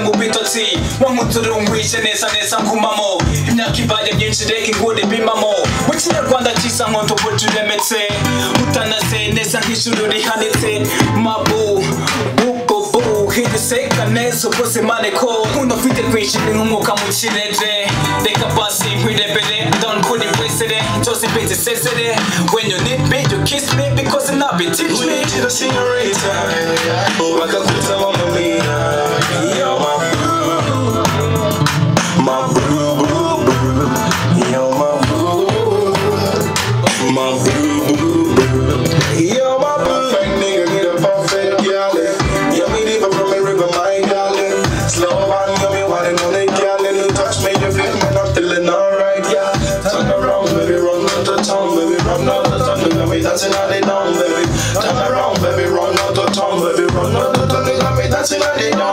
Mu bitotsi wankuturungwije neza neza nkumamo imyaka ibaye myinshi reka inguni bimamo mu kinyarwanda uremetse utanase neza nk'ijuru rihanitse mabu neza nkunda ni nk'umwuka mu kirere. Reka basi nkwirebere don't byose mbizi sesere when you need me you kiss me because nabi teach me. Señorita, wakakuta mama mia. Smiling on a gal and you touch me, you feel me, I'm feeling alright, yeah. Turn around, baby, run out of town, baby, run out of town, you got me dancing all day long, baby. Turn around, baby, run out of town, baby, run out of town, you got me dancing all day.